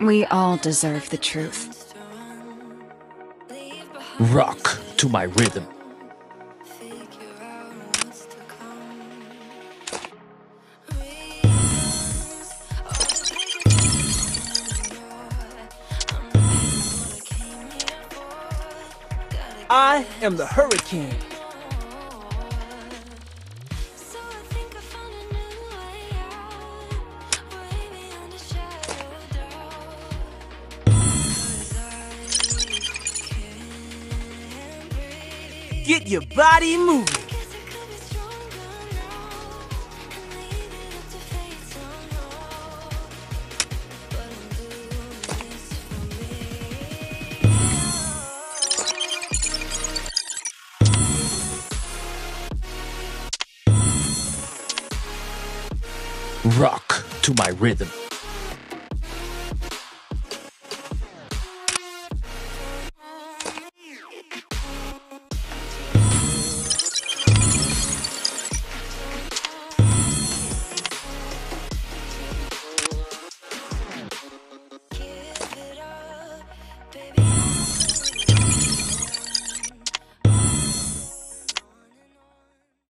We all deserve the truth. Rock to my rhythm. I am the hurricane. Get your body moving. Rock to my rhythm.